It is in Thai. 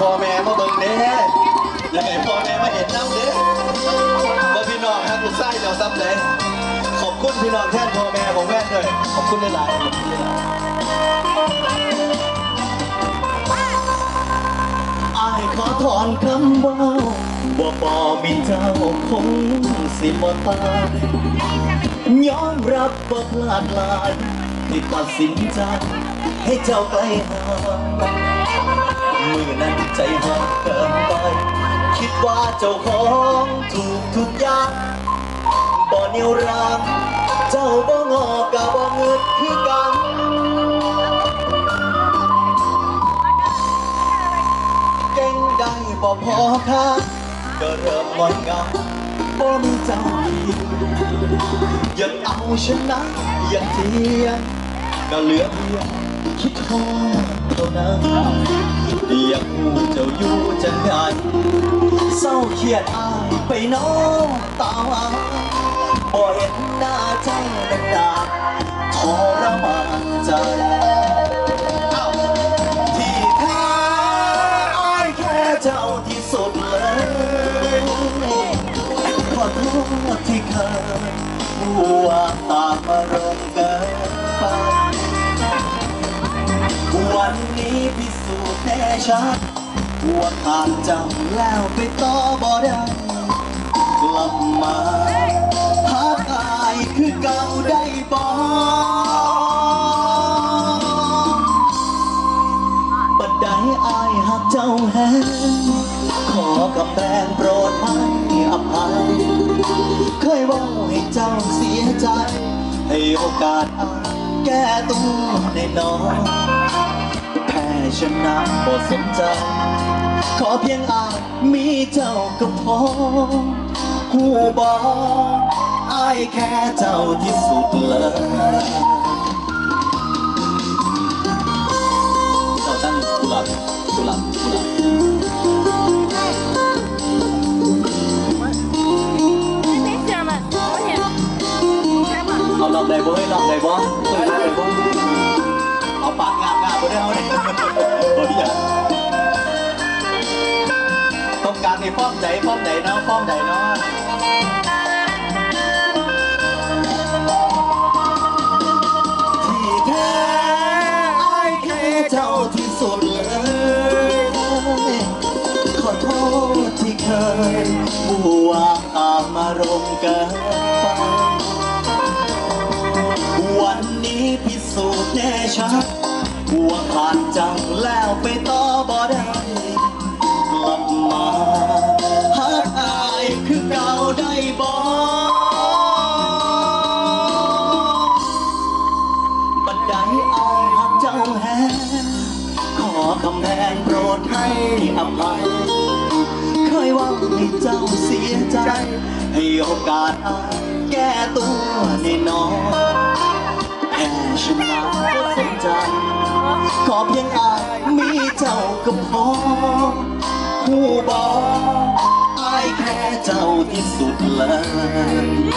พ่อแม่มาเบิ่งเด้อยากให้พ่อแม่มาเห็นน้ำเด้ว่าพี่น้องฮักลูกไส้เจ้าซ้ำเลยขอบคุณพี่น้องแทนพ่อแม่ของแม่ด้วยขอบคุณหลายๆขอบคุณหลายขอถอนคำว่าบ่ปอมินเจ้าคงสิบ่ตายยอมรับว่าพลาดลายที่ตัดสินใจให้เจ้าไกลห่าง ว่าเจ้าของถูกทุกอย่างบ่เนียวรางเจ้าบ่งอกกะบ่เงิดคือกันเก่งได้บ่พอค่ะก็เริ่มงอนเงาบ่มีเจ้าอีกอยากเอาชนะอยากเทียงก็เหลือเพียงคิดทอเท่านั้น อยากหูเจ้าอยู่จังใดเศร้าเครียดอายไปน้องตาบ่เห็นหน้าเจ้านันาทรมานใจที่แท้อายแค่เจ้าที่สุดเลยขอโทษที่เคยว่าตามมารมณ์เกินไปวันนี้พิสูจน์ ชัดว่าขาดจำแล้วไปต่อบ่ได้กลับมาหากายคือเก่าได้บ่บัดใดอายหักเจ้าแฮงขอกำแพงโปรดให้อภัย เคยว่าให้เจ้าเสียใจ ให้โอกาสอายแก้ตัวในน้อยแพ้ ชนะบ่สนใจ ขอเพียงอายมีเจ้าก็พอหูบอกอายแค่เจ้าที่สุดเลยเจ้าตั้งกุหลาบกุหลาบกุหลาบเอาลองได้บ่ให้ลองได้บ่เคยได้บ่เอาปากงับ งาบบ่ได้เอาเนี่ยบ่ได้ยังต้องการในฟ้อมใจฟ้อมใจเนาะฟ้อมใจเนาะที่แท้ไอายแค่เจ้าที่สุดเลย ขอโทษที่เคยบัวตามมารมณ์เกินไปวันนี้พิสูจน์แน่ชัด ว่าขาดจังแล้วไปต่อบ่ได้กลับมาหากอายคือเก่าได้บ่บัดใดอายหักเจ้าแฮงขอคำแพงโปรดให้อภัยเคยหว่าให้เจ้าเสียใจ ให้โอกาสอายแก้ตัวในน้อย แพ้ชนะก็สนใจขอเพียงอายมีเจ้าก็พอหูบอกอายแค่เจ้าที่สุดเลย